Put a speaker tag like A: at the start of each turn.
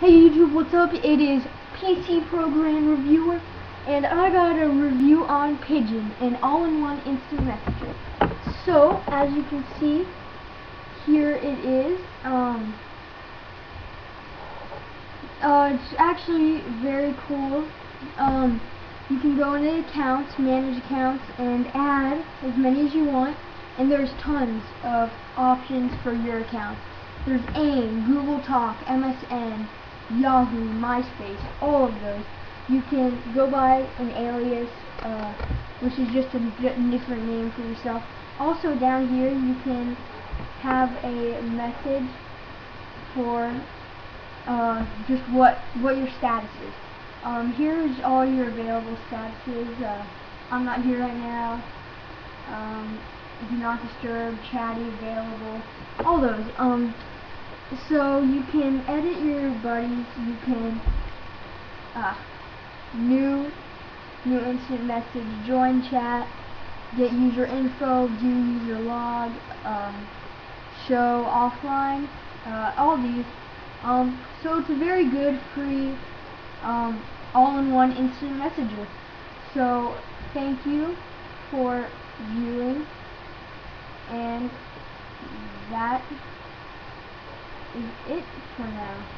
A: Hey YouTube, what's up? It is PC Program Reviewer, and I got a review on Pidgin, an all-in-one instant messenger. So, as you can see, here it is. Um, uh, it's actually very cool. Um, you can go into accounts, manage accounts, and add as many as you want, and there's tons of options for your account. There's AIM, Google Talk, MSN, Yahoo, MySpace, all of those. You can go by an alias, uh, which is just a different name for yourself. Also down here you can have a message for uh, just what what your status is. Um, here's all your available statuses. Uh, I'm not here right now. Um, do not disturb, chatty, available, all those. Um, so you can edit your buddies, you can uh, new new instant message, join chat, get user info, view user log, um, show offline, uh, all these. Um, so it's a very good free um, all-in-one instant messenger. So thank you for viewing and that is it for now.